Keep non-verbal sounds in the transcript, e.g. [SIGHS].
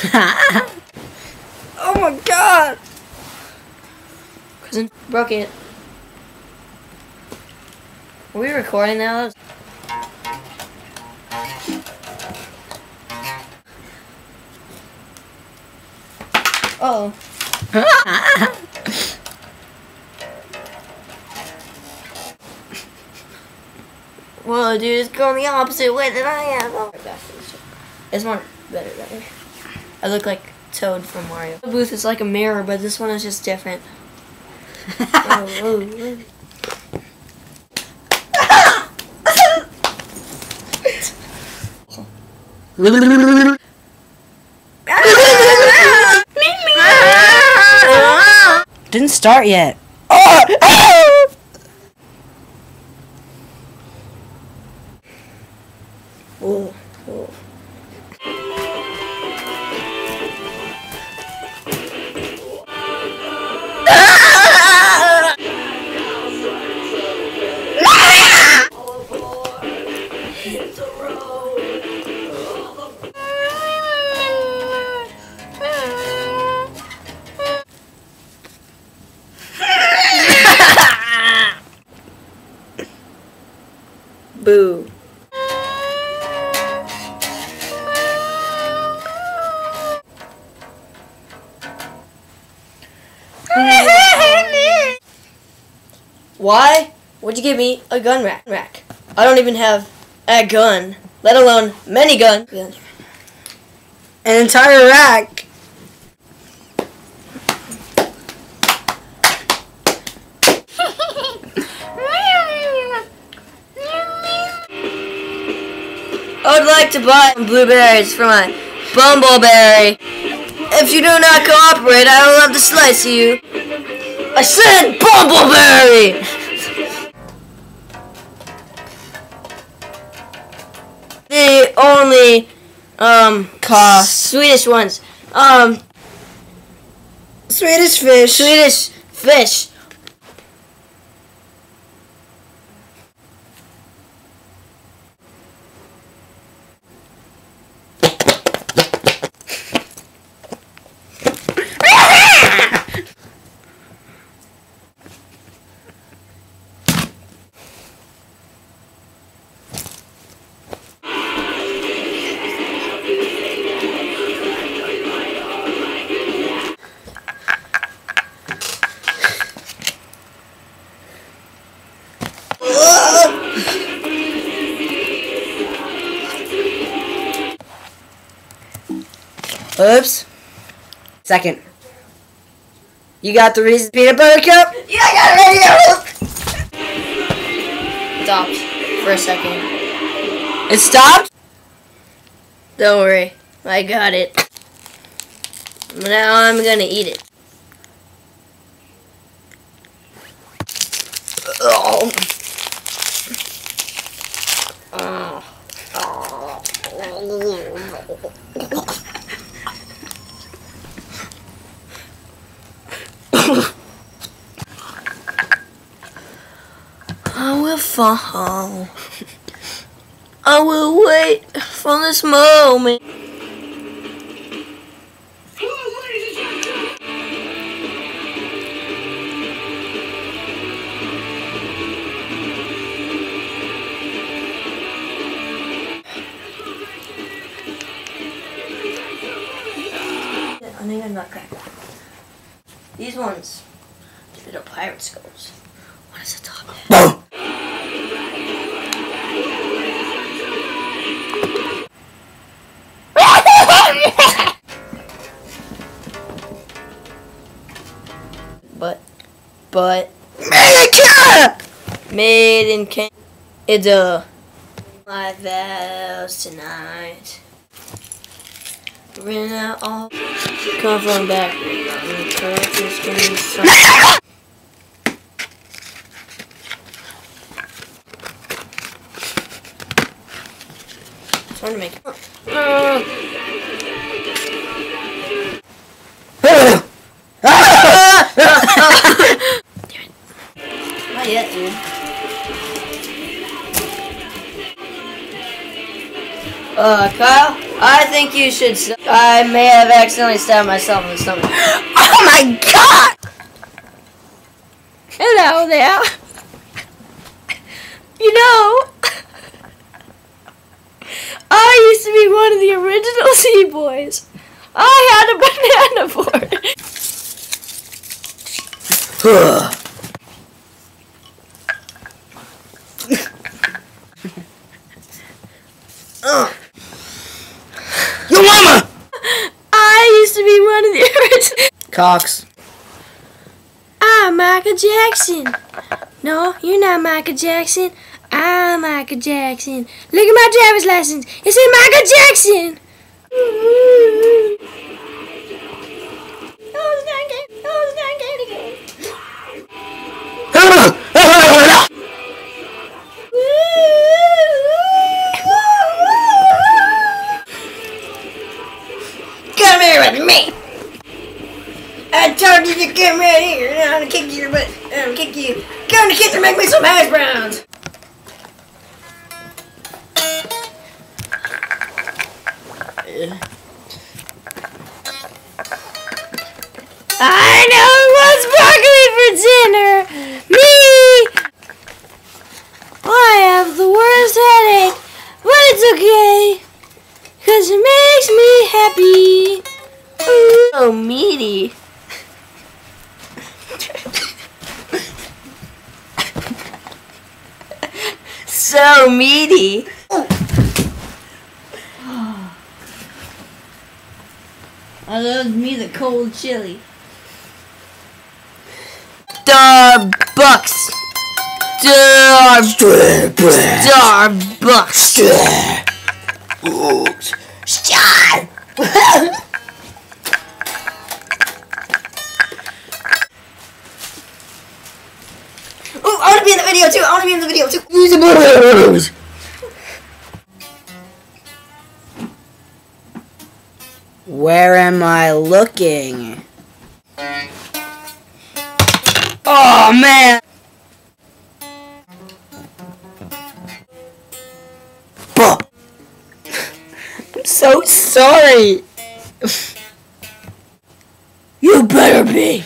[LAUGHS] oh my god! Cousin broke it. Are we recording now? Uh oh. Whoa, dude, it's going the opposite way than I am. Oh this one better, better. I look like Toad from Mario. The booth is like a mirror, but this one is just different. oh, oh, oh. Didn't start yet. Oh, Boo. Why would you give me a gun rack? rack? I don't even have a gun, let alone many gun. gun. An entire rack. Like to buy blueberries for my bumbleberry. If you do not cooperate, I will have to slice you. I said bumbleberry! [LAUGHS] the only um Cost. Swedish ones. Um Swedish fish. Swedish fish. Oops. Second. You got the Reese's peanut butter cup? Yeah, I got it Stopped for a second. It stopped? Don't worry, I got it. Now I'm gonna eat it. Oh. I will fall. I will wait for this moment. I think I'm not cracked. These ones, they're pirate skulls. What is the top? [LAUGHS] but, America! made in Canada. It's a my vows tonight. Ran out all. Come from back. The church is gonna be so- Trying to make. Uh, Uh, Kyle? I think you should. I may have accidentally stabbed myself in the stomach. [GASPS] Oh my god! Hello there. [LAUGHS] You know, [LAUGHS] I used to be one of the original [LAUGHS] Sea Boys. I had a banana board. [SIGHS] Your mama! I used to be one of the original. Cox. I'm Michael Jackson. No, you're not Michael Jackson. I'm Michael Jackson. Look at my driver's license. It says Michael Jackson. Oh, it's not good. Oh, it's not good again. [LAUGHS] to make me some hash browns! I know what's broccoli for dinner. Me. I have the worst headache, but it's okay. Cause it makes me happy. Ooh. Oh, meaty. So meaty. I love me the cold chili. Starbucks. Star Starbucks. Video too! I wanna be in the video too! Use the blues! Where am I looking? Oh man! I'm so sorry! [LAUGHS] you better be!